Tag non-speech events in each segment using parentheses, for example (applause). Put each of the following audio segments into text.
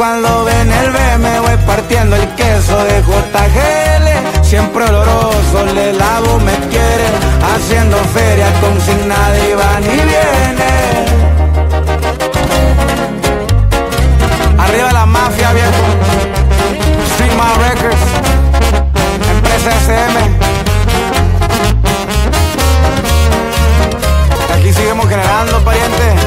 cuando ven el B me voy partiendo el queso de JGL Siempre oloroso, le lavo, me quieren Haciendo feria con sin nadie va ni viene. Arriba la mafia viejo. Street Records Empresa SM Aquí seguimos generando parientes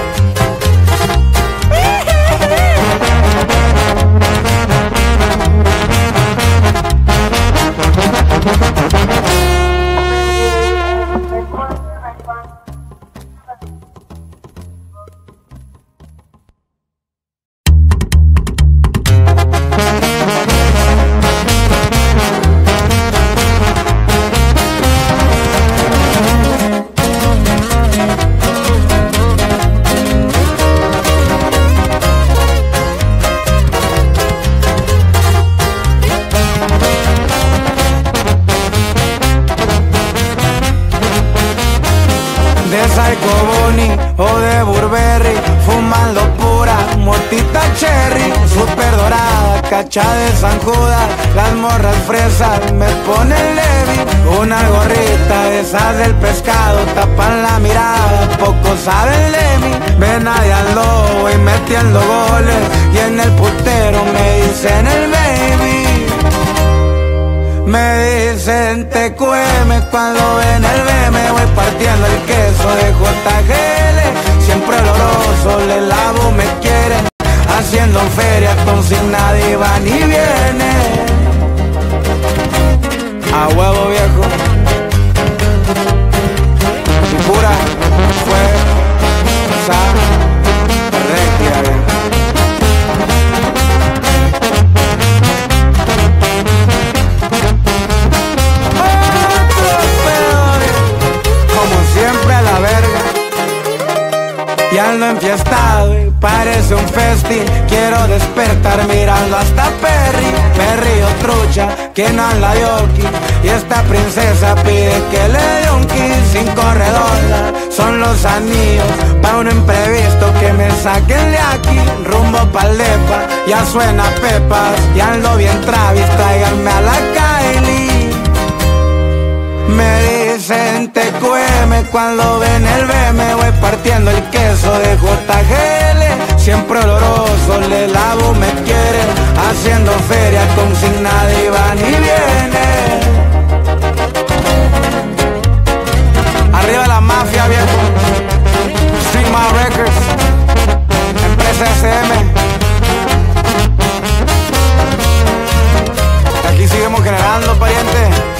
que no la yoki Y esta princesa pide que le dé un kiss Sin corredor, son los anillos Pa' un imprevisto que me saquen de aquí. Rumbo pa'l depa, ya suena pepas Y ando bien Travis, tráiganme a la Kylie. Me dicen TQM cuando ven el B me voy partiendo el queso de JGL Siempre oloroso, le lavo, me quieren Haciendo feria con sin nadie va ni viene. Arriba la mafia viejo. Street Records Empresa SM Aquí seguimos generando parientes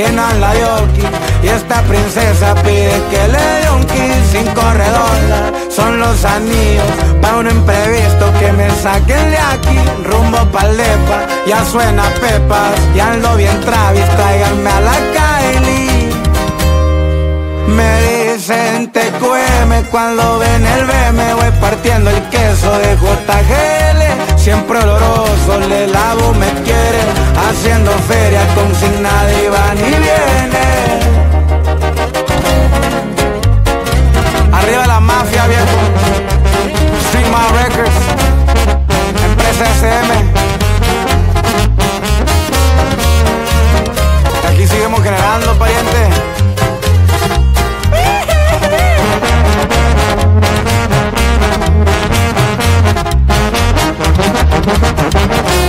No la yoki Y esta princesa pide que le dé un kiss Sin corredor, son los anillos Pa' un imprevisto que me saquen de aquí. Rumbo pa'l depa, ya suena pepas Y ando bien Travis, tráiganme a la Kylie. Me dicen TQM cuando ven el B. Me voy partiendo el queso de JGL Siempre oloroso, le lavo, me quiere Haciendo feria con sin nadie va ni viene. Arriba la mafia viejo. Street Records. Empresa SM Aquí seguimos generando parientes (laughs)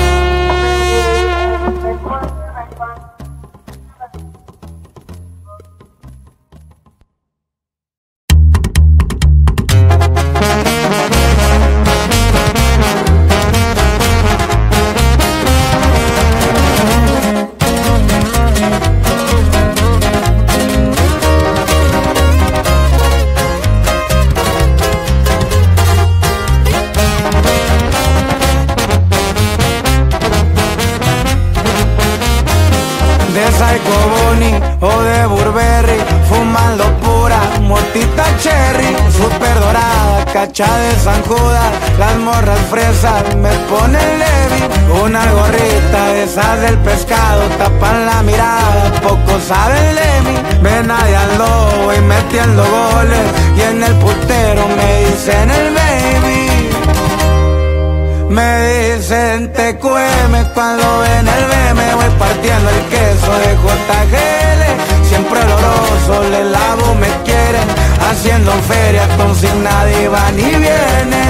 Haciendo feria sin nadie va ni viene.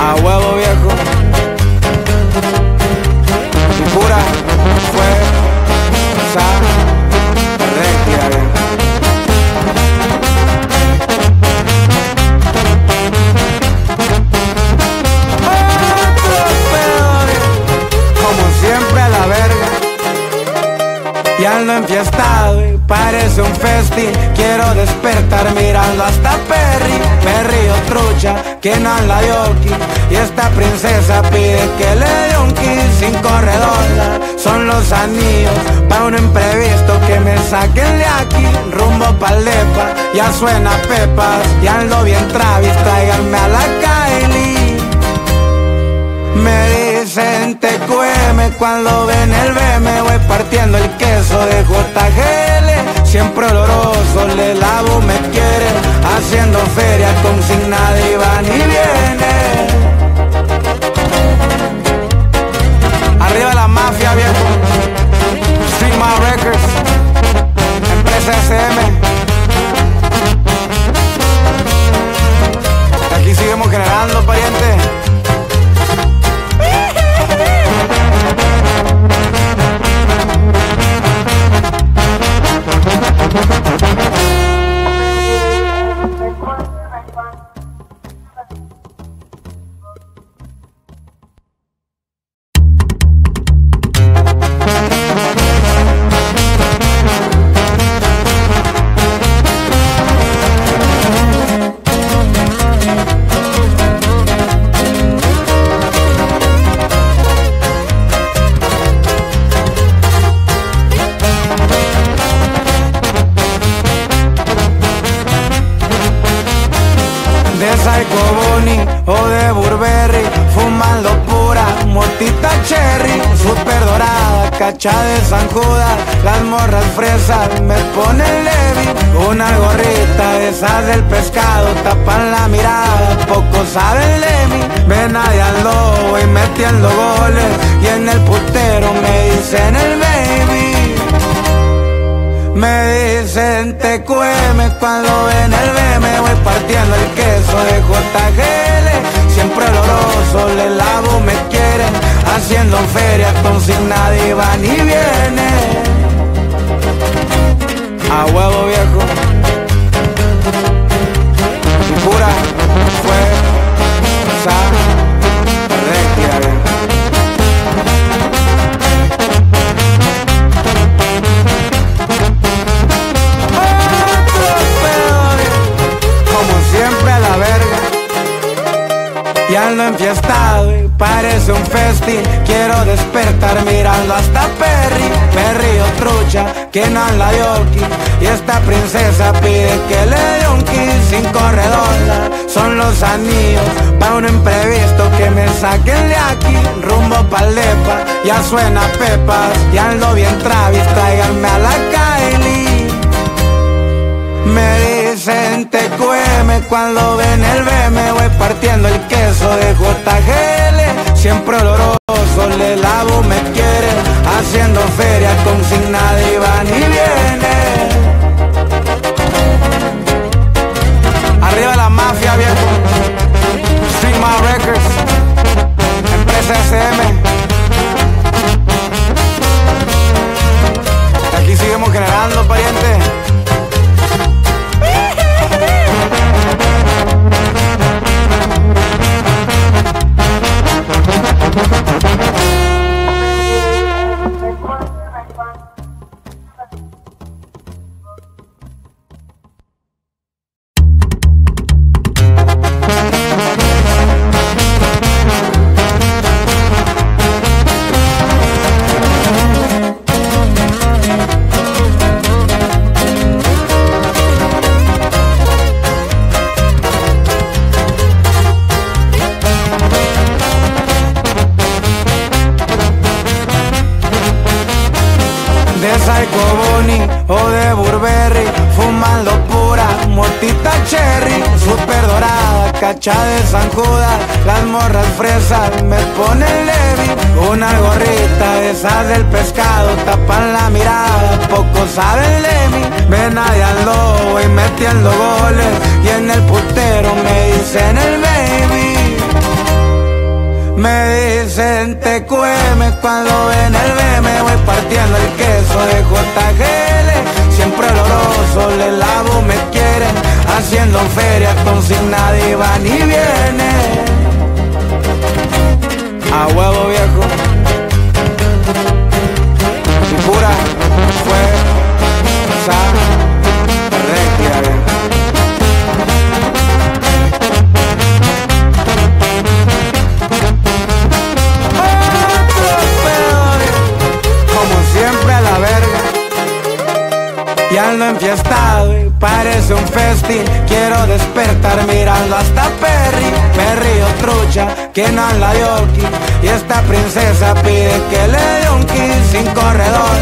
A huevo viejo. Y pura fue Y ando enfiestado y parece un Quiero despertar mirando hasta Perry. Perry o trucha, que no la yoki Y esta princesa pide que le dé un kiss Sin corredor, son los anillos Pa' un imprevisto que me saquen de aquí. Rumbo pa'l depa, ya suena pepas. Y ando bien Travis, tráiganme a la Kylie. Me dicen TQM cuando ven el B me voy partiendo el queso de JGL Siempre oloroso, le lavo, me quiere Haciendo feria con sin nadie va ni viene. Arriba la mafia viejo. Street Records Empresa SM Aquí seguimos generando parientes metiendo goles, y en el putero me dicen el baby. Me dicen te cueme cuando ven el BM Voy partiendo el queso de JGL Siempre oloroso, le lavo, me quieren Haciendo feria con sin nadie va ni viene A huevo viejo. Pura Ya ando enfiestado y parece un festín. Quiero despertar mirando hasta Perry. Perry o trucha, que no la Yorkie Y esta princesa pide que le dé un kiss Sin corredor, son los anillos Pa' un imprevisto que me saquen de aquí. Rumbo pa'l depa, ya suena pepas. Ya ando bien Travis, tráiganme a la Kylie TQM cuando ven el B me voy partiendo el queso de JGL Siempre oloroso, le lavo, me quiere Haciendo feria con sin nadie va ni viene. Arriba la mafia viejo. Sigma Records Empresa SM Aquí seguimos generando pariente de San Judas, las morras fresas me ponen Levi. Una gorrita de esas del pescado, tapan la mirada, poco saben de mí. Allá al y metiendo goles, y en el putero me dicen el baby. Me dicen te cueme cuando ven el B me voy partiendo el queso de JGL Siempre oloroso, le lavo, me quieren Haciendo feria con sin nadie va ni viene A huevo viejo. Y pura fuerza Ya ando enfiestado y parece un festín. Quiero despertar mirando hasta Perry. Perry o trucha, que no la Yorkie Y esta princesa pide que le dé un kiss Sin corredor,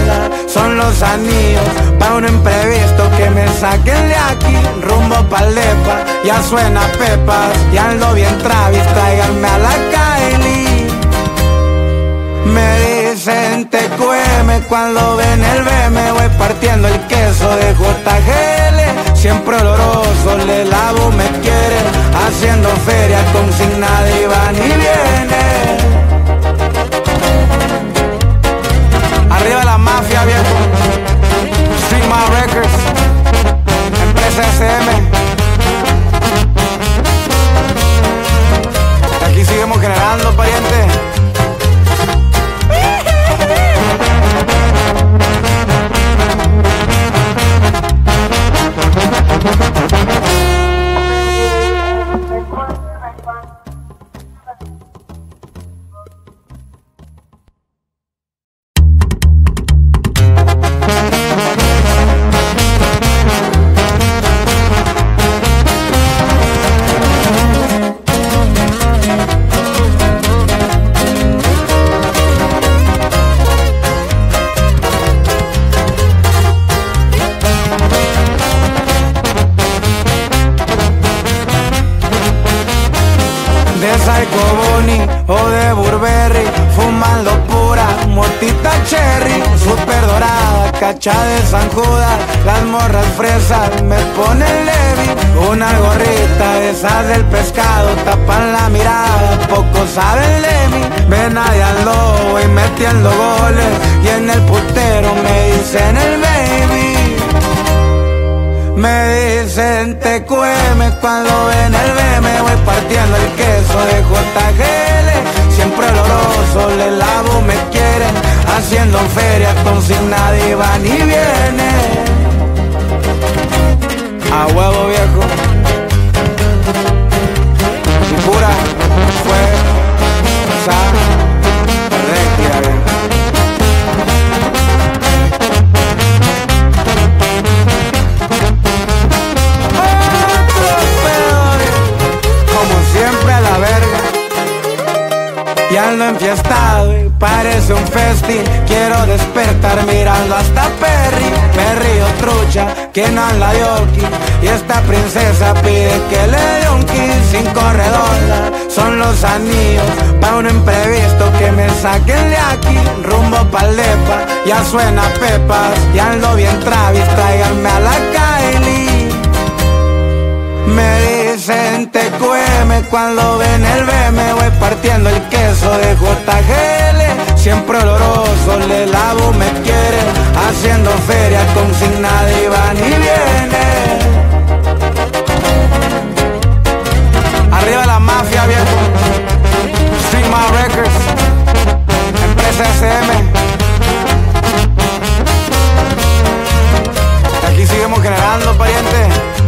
son los anillos Pa' un imprevisto que me saquen de aquí. Rumbo pa'l depa, ya suena pepas. Ya ando bien Travis, tráiganme a la Kylie Me dicen TQM cuando ven el B me voy partiendo el queso de JGL Siempre oloroso, le lavo, me quiere Haciendo feria con sin nadie va ni viene. Arriba la mafia viejo. Sigma Records Empresa SM Aquí seguimos generando pariente Tápalo en ya suena Pepas, ya ando bien Travis, tráiganme a la Kylie. Me dicen te TQM cuando ven el BM, voy partiendo el queso de JGL. Siempre oloroso, le lavo, me quiere, haciendo feria con sin nadie va ni viene. Arriba la mafia, viejo. Sigma Records, empresa SM. generando, pariente.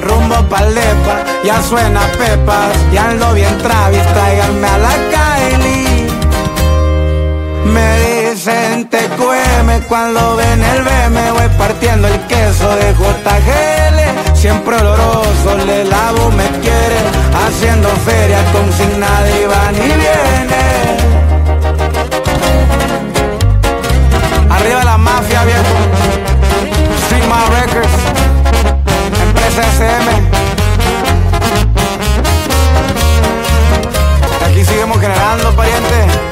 rumbo palepa, ya suena pepas, ya ando bien Travis, tráiganme a la Kylie. Me dicen te TQM cuando ven el B me voy partiendo el queso de JGL, siempre oloroso, le lavo, me quiere, haciendo feria consignada nadie van y viene. Arriba la mafia viejo, Stream My Records. Aquí seguimos generando, parientes.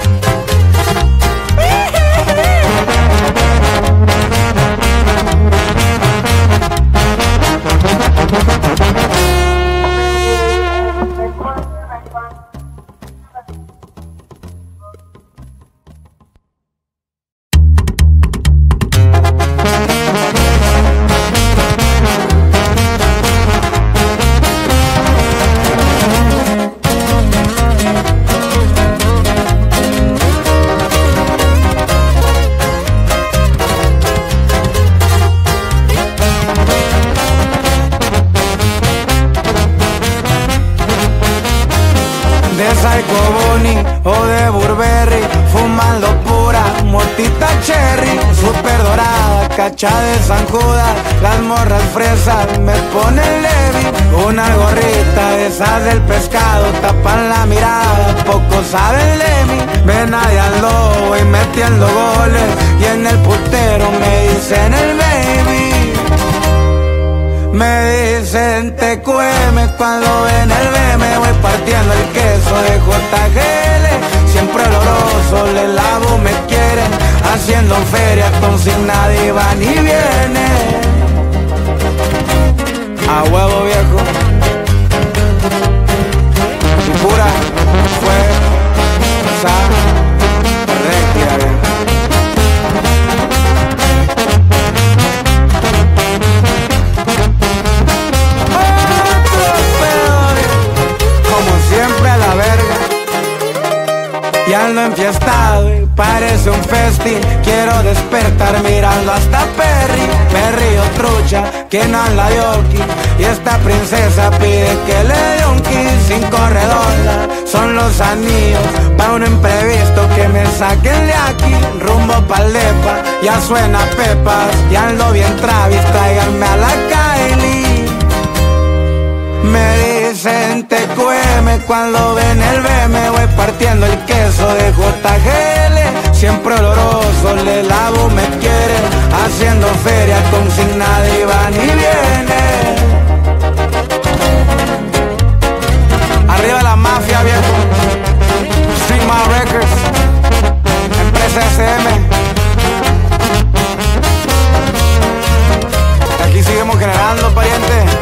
Parece un festín. Quiero despertar mirando hasta Perry. Perry o trucha, que no la yoki Y esta princesa pide que le dé un kiss Sin corredor, son los anillos Pa' un imprevisto que me saquen de aquí. Rumbo pa'l depa, ya suena pepas Y ando bien Travis, tráiganme a la Kylie. Me dicen TQM cuando ven el B me voy partiendo el queso de JGL Siempre oloroso, le lavo, me quiere Haciendo feria con sin nadie va ni viene. Arriba la mafia viejo. Street Records Empresa SM Aquí seguimos generando pariente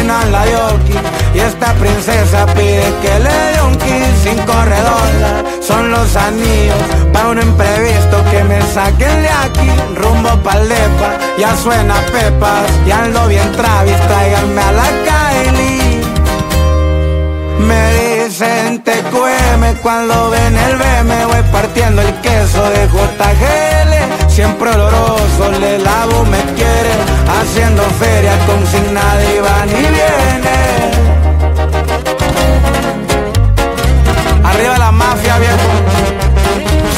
no la yoki Y esta princesa pide que le dé un kiss Sin corredor, son los anillos Pa' un imprevisto que me saquen de aquí. Rumbo pa'l depa, ya suena pepas Y ando bien Travis, tráiganme a la Kylie. Me dicen TQM cuando ven el B me voy partiendo el queso de JGL Siempre oloroso, le lavo, me quiere Haciendo feria con sin nadie va ni viene. Arriba la mafia viejo.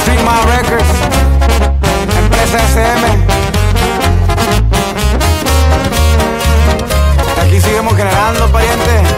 Street Records Empresa SM Aquí seguimos generando pariente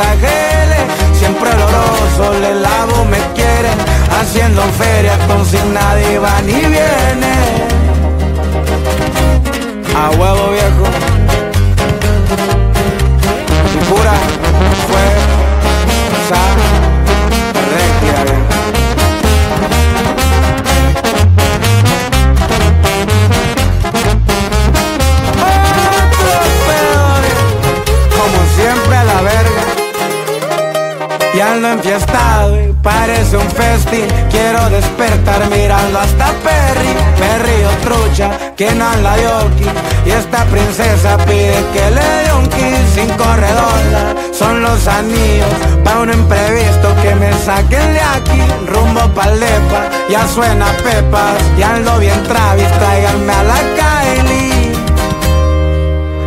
de JGL Siempre oloroso, le lavo, me quieren Haciendo feria con sin nadie va ni viene. A no la yoki Y esta princesa pide que le dé un kiss Sin corredor, son los anillos Pa' un imprevisto que me saquen de aquí. Rumbo pa'l depa, ya suena pepas. Ya ando bien Travis, tráiganme a la Kylie.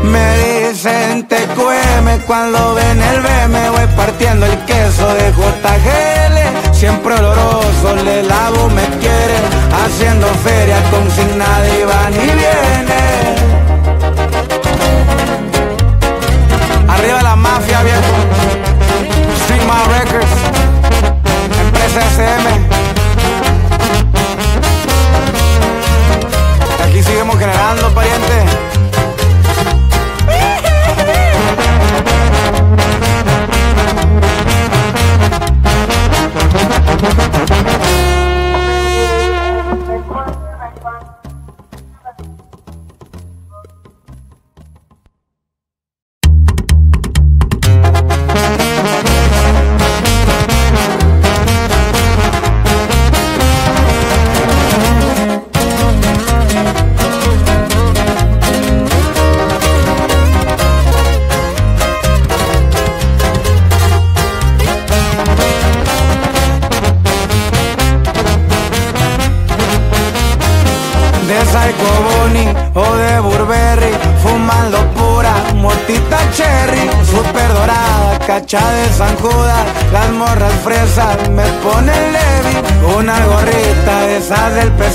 Me dicen TQM cuando ven el B me voy partiendo el queso de JGL Siempre oloroso, le lavo, me quiere Haciendo feria con sin nadie va ni viene. Arriba la mafia viejo. Street Records. Empresa SM Aquí seguimos generando pariente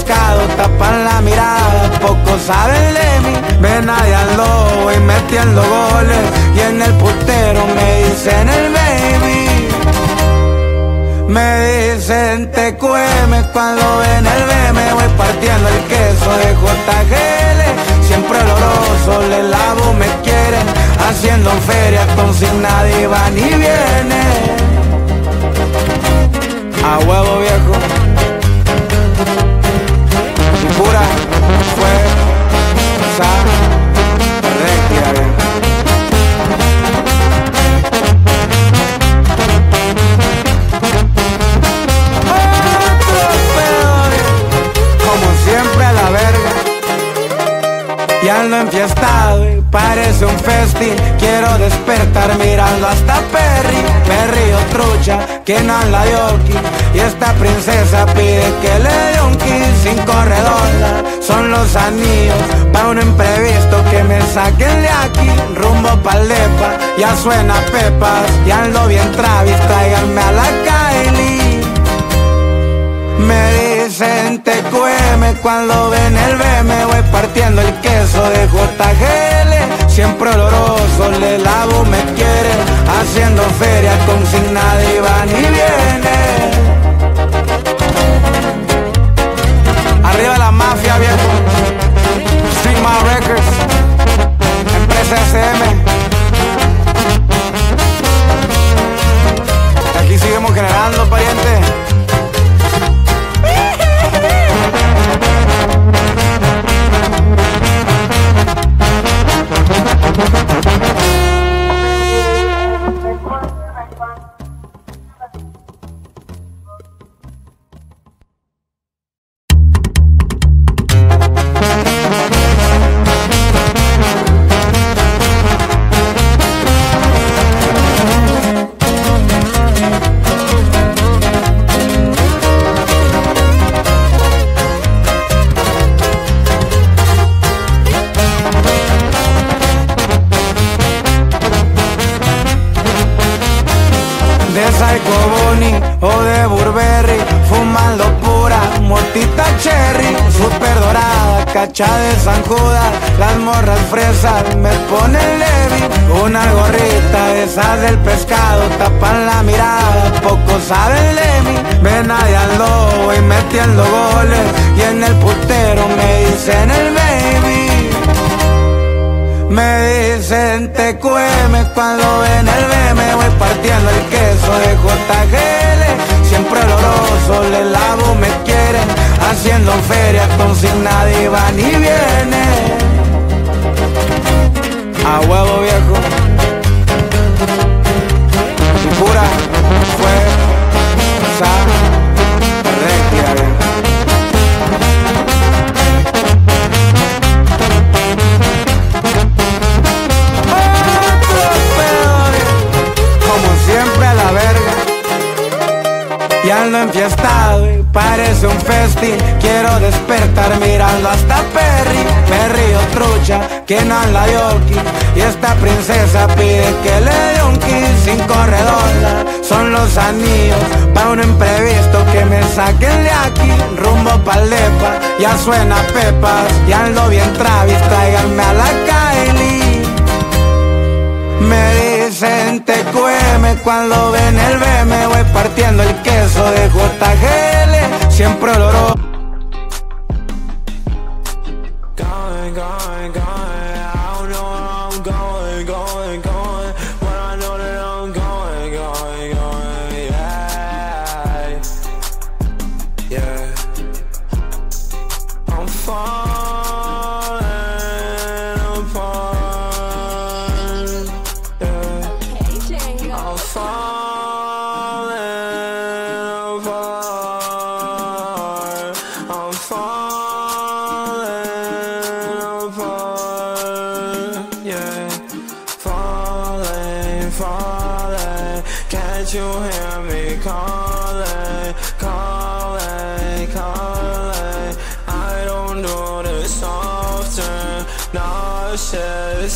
tapan la mirada, poco saben de mí. Ven allá al lobo y metiendo goles, y en el putero me dicen el baby. Me dicen te cueme cuando ven el B me voy partiendo el queso de JGL Siempre oloroso, le lavo, me quieren Haciendo feria con sin nadie va ni viene A huevo viejo ando enfiestado y parece un festín. Quiero despertar mirando hasta Perry. Perry o trucha, que no la yoki Y esta princesa pide que le dé un kiss Sin corredor, son los anillos Pa' un imprevisto que me saquen de aquí. Rumbo pa'l depa, ya suena pepas. Ya ando bien Travis, tráiganme a la Kylie dicen TQM cuando ven el B me voy partiendo el queso de JGL Siempre oloroso, le lavo, me quiere Haciendo feria con sin nadie va ni viene. Arriba la mafia viejo. Street Records. Empresa SM Aquí seguimos generando pariente de o de Burberry, fumando pura mortita cherry, super dorada, cacha de zancuda, las morras fresas me ponen levi, una gorrita de esas del pescado, tapan la mirada, poco saben de mí, venadiando y metiendo goles, y en el putero me dicen el baby. Me dicen te cueme cuando ven el BM voy partiendo el queso de JGL Siempre oloroso, le lavo, me quieren. Haciendo feria con sin nadie va ni viene. A huevo viejo. Pura fue Y ando enfiestado y parece un festín. Quiero despertar mirando hasta Perry. Perry o trucha, que no la yoki Y esta princesa pide que le dé un kiss Sin corredor, son los anillos Pa' un imprevisto que me saquen de aquí. Rumbo pa'l depa, ya suena pepas. Y ando bien Travis, tráiganme a la Kylie. Me dicen TQM cuando ven el B me voy partiendo el queso de JGL siempre oloroso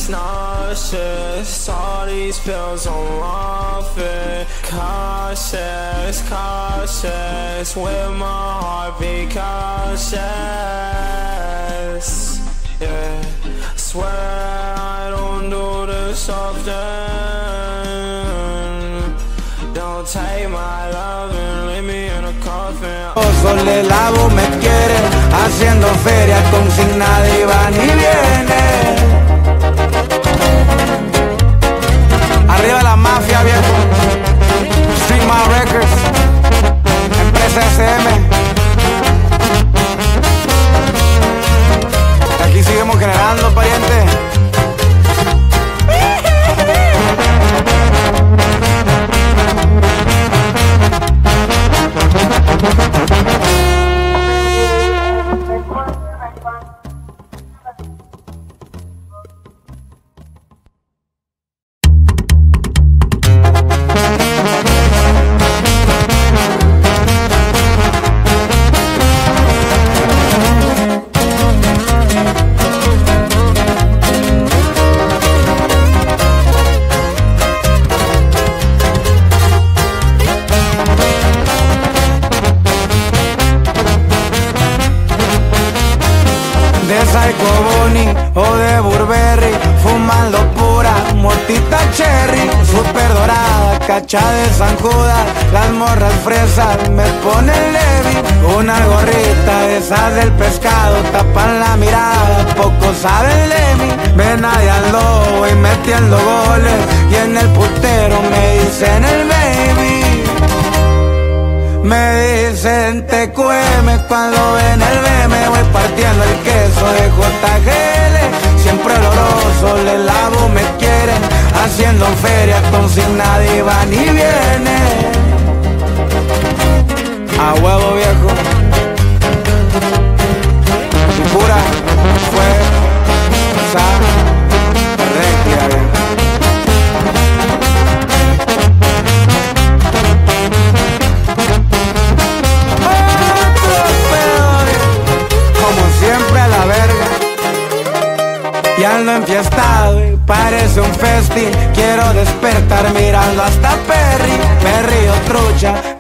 nauseous All these pills I'm off it. Cautious, cautious. With my heart be cautious. Yeah. Swear I don't do this often. Don't take my love and leave me in a coffin. Oh, Le lavo, me quiere Haciendo feria con sin nadie va ni viene Arriba la mafia, viejo. Street Records. Empresa SM. Aquí seguimos generando, pariente.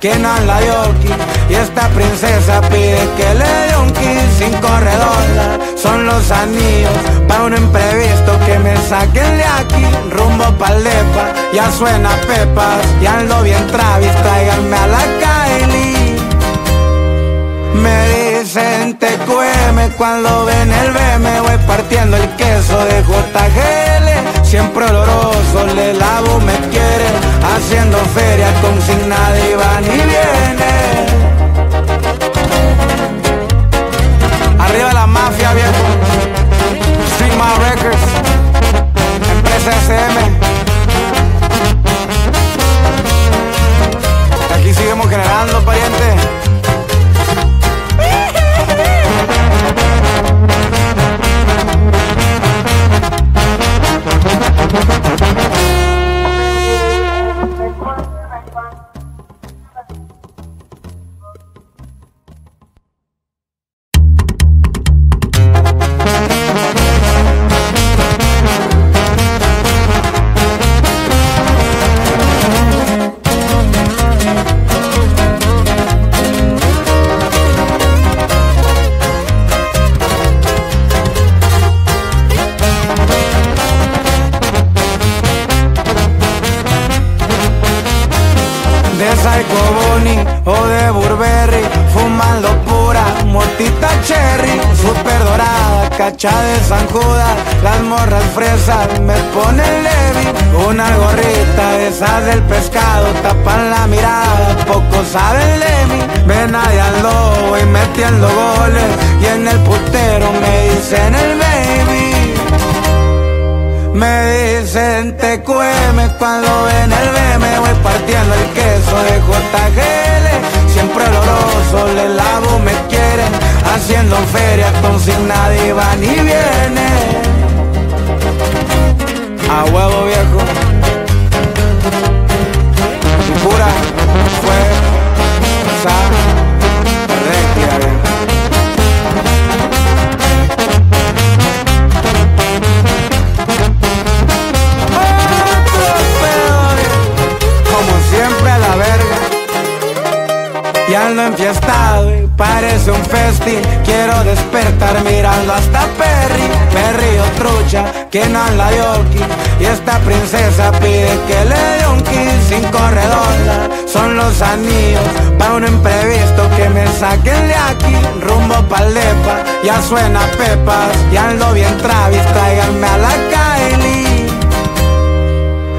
Que no la yoki Y esta princesa pide que le dé un kiss Sin corredor, son los anillos Pa' un imprevisto que me saquen de aquí. Rumbo pa'l depa, ya suena pepas Y ando bien Travis, tráiganme a la Kylie. Me dicen TQM cuando ven el B me voy partiendo el queso de JGL Siempre oloroso, le lavo, me quiere Haciendo feria con sin nadie va ni viene. Arriba la mafia viejo. Street Records. Empresa SM Aquí seguimos generando pariente Haciendo feria con sin nadie va ni viene. A huevo viejo. Pura fue Y ando enfiestado y parece un festín. Quiero despertar mirando hasta Perry. Perry o trucha, que no la yoki Y esta princesa pide que le dé un kiss Sin corredor, son los anillos Pa' un imprevisto que me saquen de aquí. Rumbo pa'l depa, ya suena pepas. Y ando bien Travis, tráiganme a la Kylie.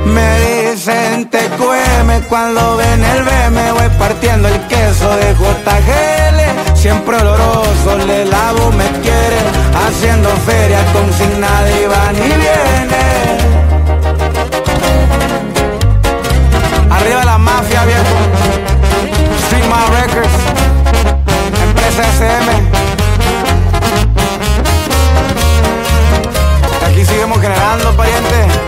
Me dicen TQM cuando ven el B me voy partiendo el queso de JGL Siempre oloroso, le lavo, me quiere Haciendo feria con sin nadie va ni viene. Arriba la mafia viejo. Street Records Empresa SM Aquí seguimos generando pariente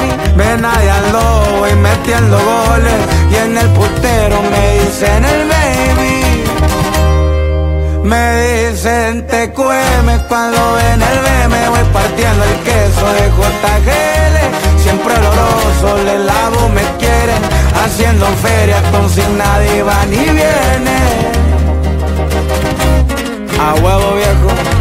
mí. Ven allá al lobo y metiendo goles, y en el putero me dicen el baby. Me dicen TQM cuando ven el B me voy partiendo el queso de JGL Siempre oloroso, le lavo, me quieren Haciendo feria con sin nadie va ni viene A huevo viejo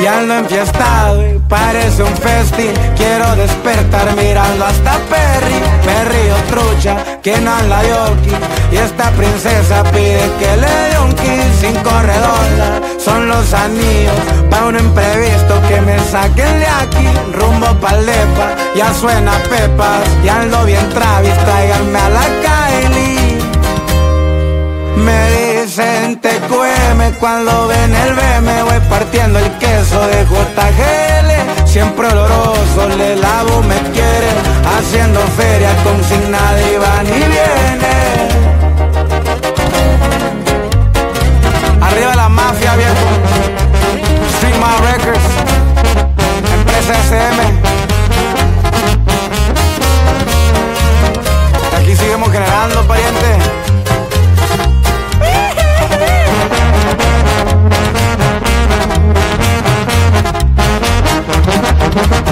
Y ando enfiestado y parece un festín. Quiero despertar mirando hasta Perry. Perry o trucha, que no la yoki Y esta princesa pide que le dé un kiss Sin corredor, son los anillos Pa' un imprevisto que me saquen de aquí. Rumbo pa'l ya suena pepas. Y ando bien Travis, tráiganme a la Kylie. Me dicen TQM cuando ven el BM Voy partiendo el queso de JGL Siempre oloroso, le lavo, me quiere Haciendo feria con sin nadie va ni viene. Arriba la mafia, viejo. Street Records. Empresa SM Aquí seguimos generando, pariente o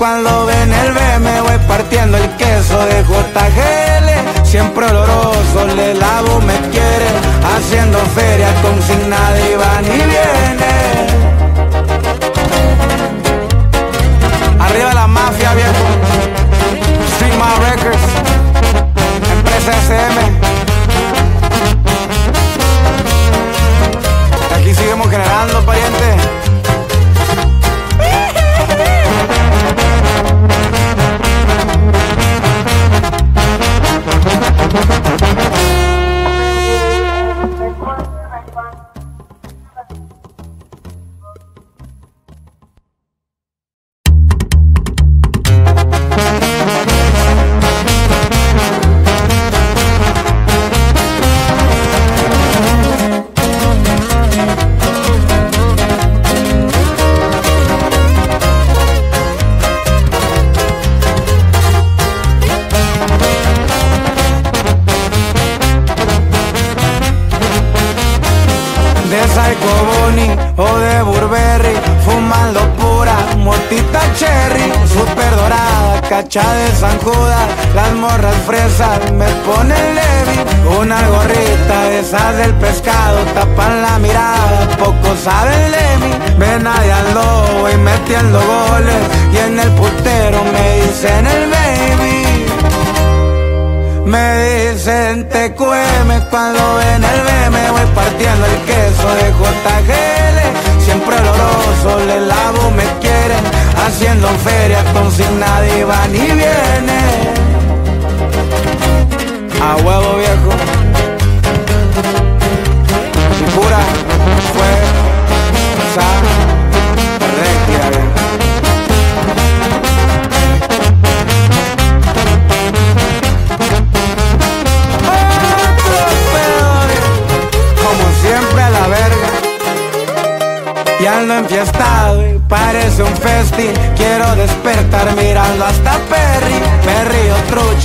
Cuando ven el B me voy partiendo el queso de JGL Siempre oloroso, le lavo, me quiere Haciendo feria con sin nadie van y viene. Arriba la mafia viejo. Stream My Records Empresa SM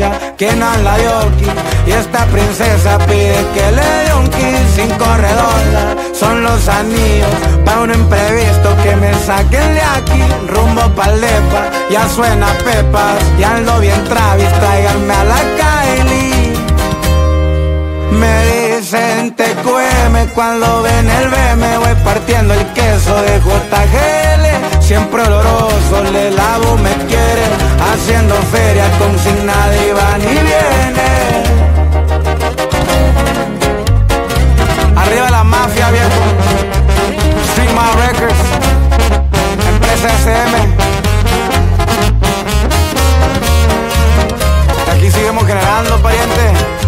princesa que la Yorkie Y esta princesa pide que le dé un kiss sin corredor. Son los anillos para un imprevisto que me saquen de aquí Rumbo pa'l depa, ya suena pepas Y ando bien Travis, tráiganme a la Kylie. Me dicen te cueme cuando ven el B Me voy partiendo el queso de JGL siempre oloroso, le lavo, me quiere, haciendo feria con sin nadie va ni viene. Arriba la mafia viejo, Stream Records, empresa SM. Aquí seguimos generando parientes.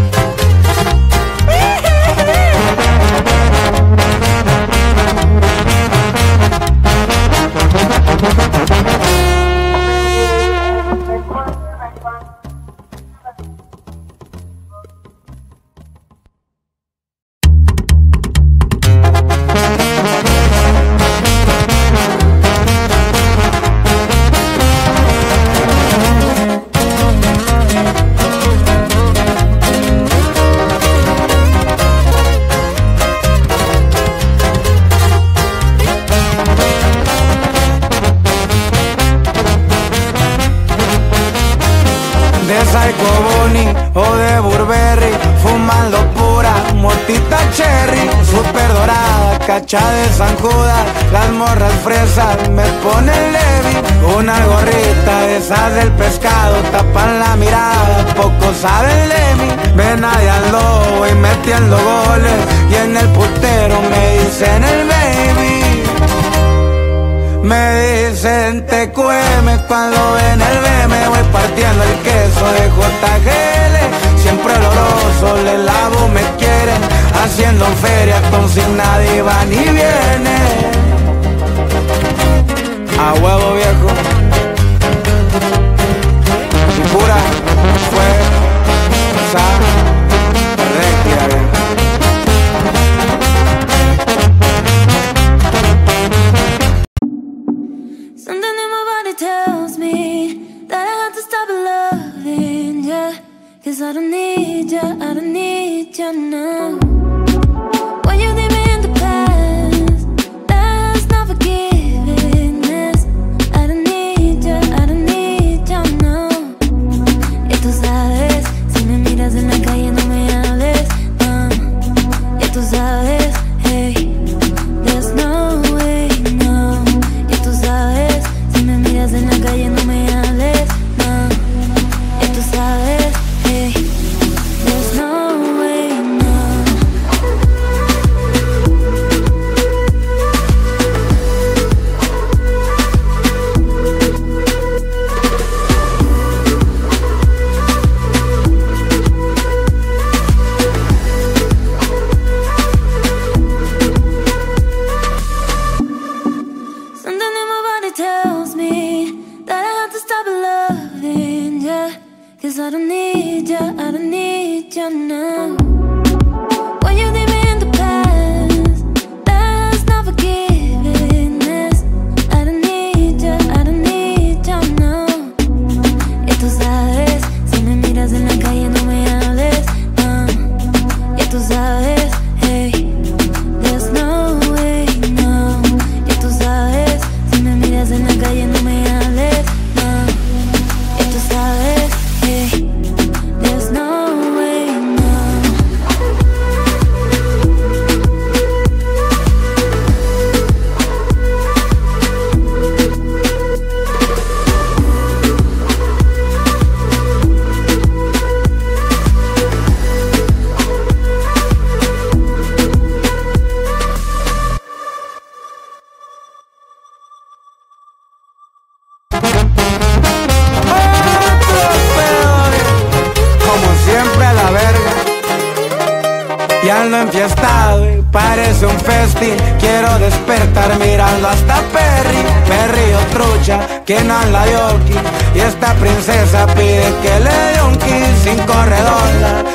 Princesa pide que le dé un kiss sin corredor.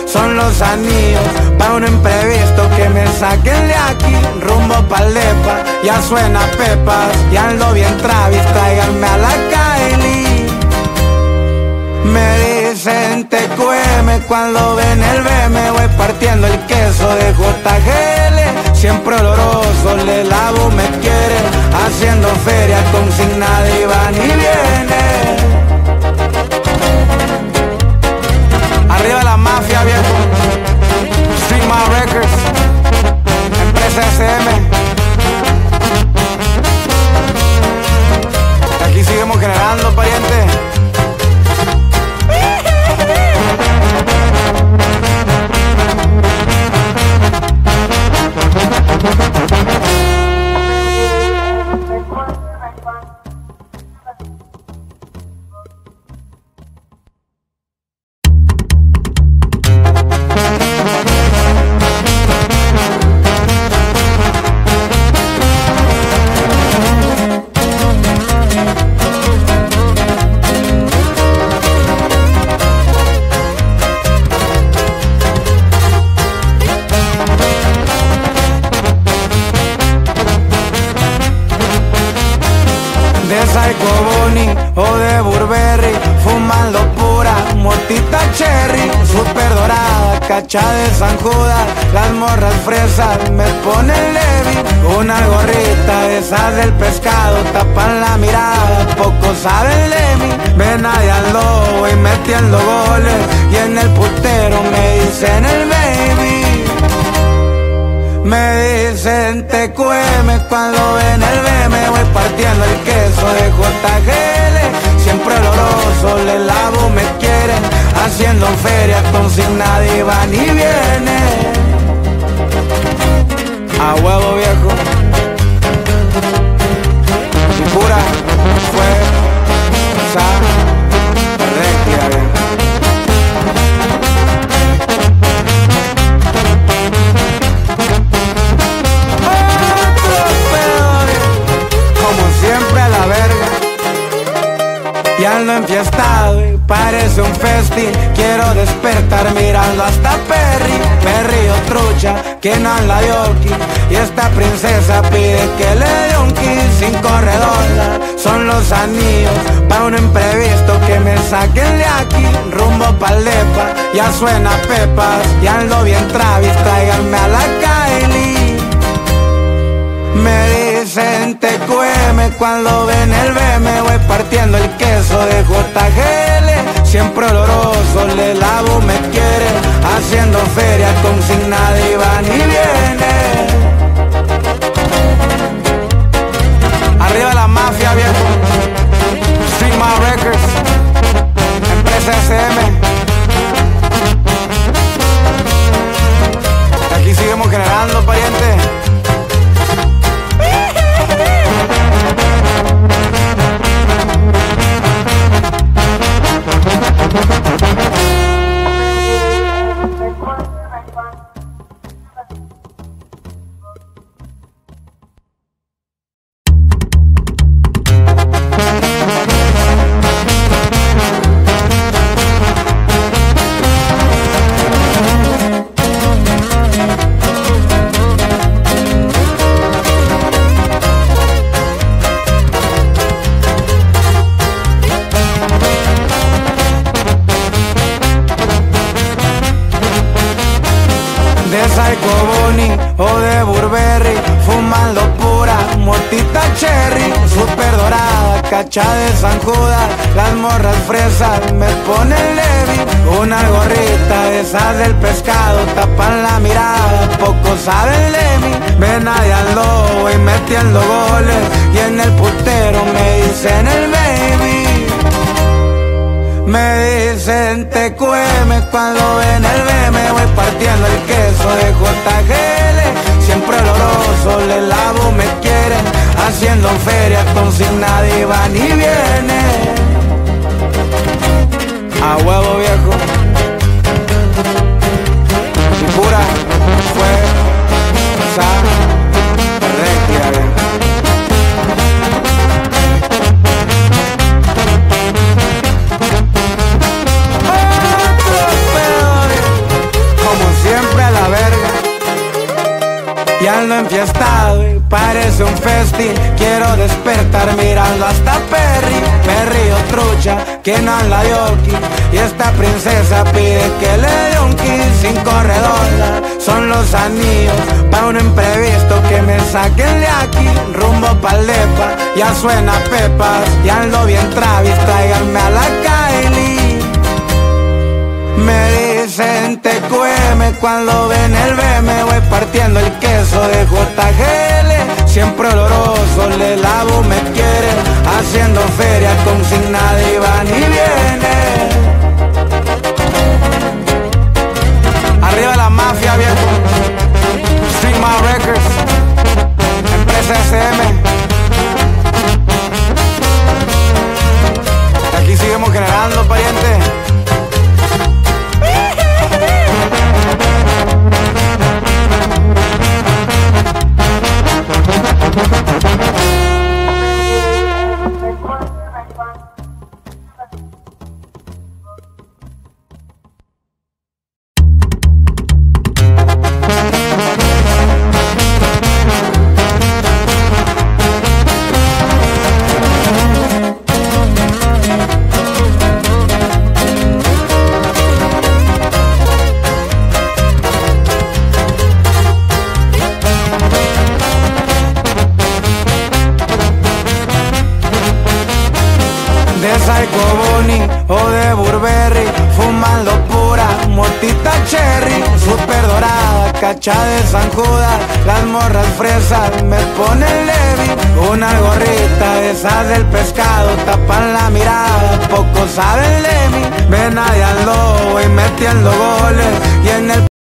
Son los anillos pa' un imprevisto que me saquen de aquí. Rumbo pa'l depa, ya suena pepas, y ando bien Travis, tráiganme a la Kylie. Me dicen TQM cuando ven el B me voy partiendo el queso de JGL Siempre oloroso, le lavo, me quiere Haciendo feria con sin nadie va ni viene Arriba la mafia viejo. Street My Records Empresa SM Aquí seguimos generando pariente Y ando enfiestado y parece un festín. Quiero despertar mirando hasta Perry. Perry o trucha, que no la yoki Y esta princesa pide que le dé un kiss sin corredor. Son los anillos pa' un imprevisto que me saquen de aquí. Rumbo pa'l depa, ya suena pepas. Y ando bien Travis, tráiganme a la Kylie. Me dicen TQM cuando ven el B me voy partiendo el queso de JGL Siempre oloroso, le lavo, me quiere Haciendo feria con sin nadie va ni viene. Arriba la mafia viejo. My Records Empresa SM Aquí seguimos generando pariente Cuando ven el B me voy partiendo el queso de JGL Siempre oloroso, le lavo, me quiere Haciendo feria con sin nadie